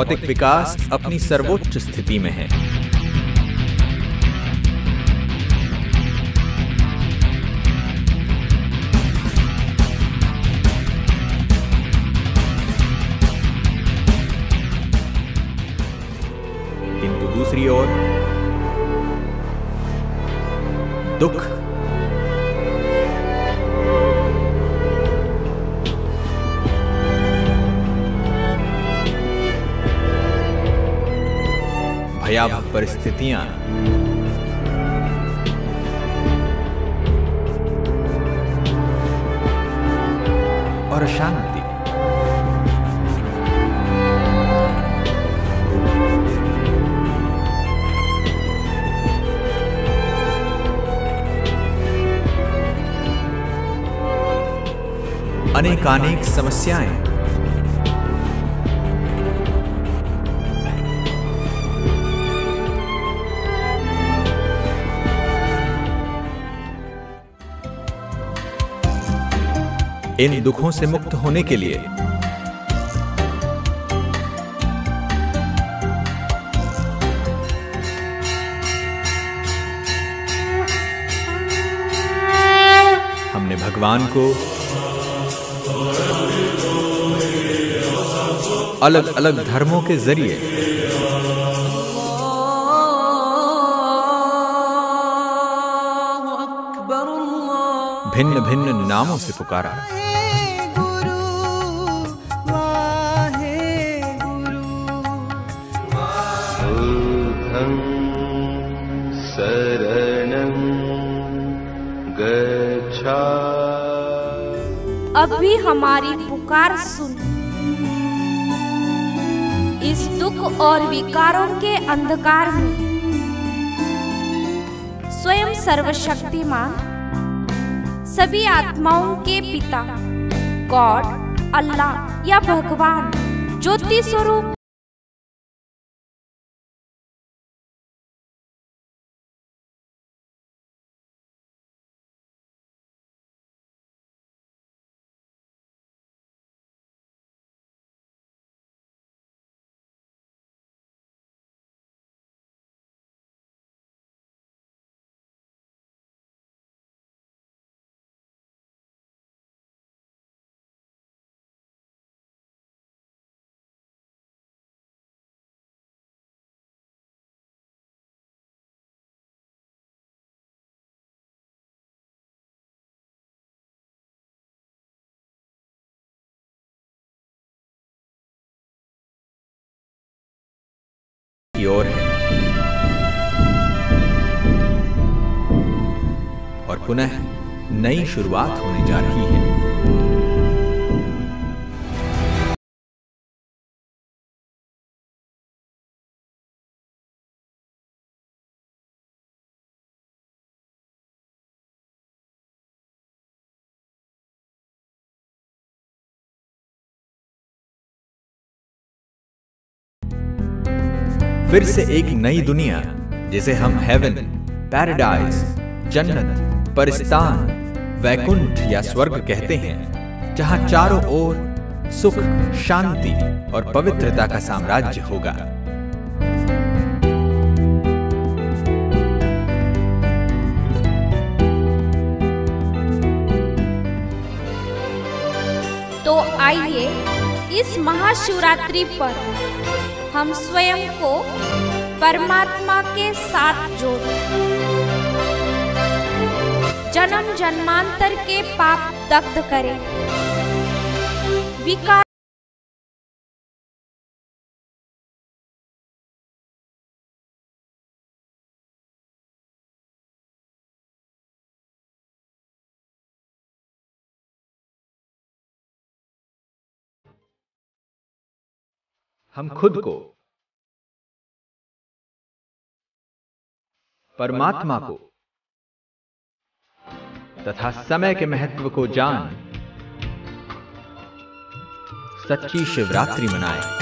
भौतिक विकास अपनी सर्वोच्च स्थिति में है। किंतु दूसरी ओर दुख भयावह परिस्थितियाँ। और शांति। अनेकानेक समस्याएँ। इन दुखों से मुक्त होने के लिए। हमने भगवान को अलग अलग धर्मों के ज़रिए भिन्न भिन्न नामों से पुकारा। बुद्धं शरणं अब भी हमारी पुकार सुन। इस दुख और विकारों के अंधकार में स्वयं सर्वशक्तिमान सभी आत्माओं के पिता गॉड अल्लाह या भगवान ज्योति स्वरूप की ओर है। और पुनः नई शुरुआत होने जा रही है। फिर से एक नई दुनिया, जिसे हम हेवन पैराडाइज जन्नत परिस्तान वैकुंठ या स्वर्ग कहते हैं, जहाँ चारों ओर सुख, शांति और पवित्रता का साम्राज्य होगा। तो आइए इस महाशिवरात्रि पर हम स्वयं को परमात्मा के साथ जोड़ें। जन्म जन्मांतर के पाप दग्ध करें। विकार हम खुद को। परमात्मा को। तथा समय के महत्व को जान। सच्ची शिवरात्रि मनाएँ।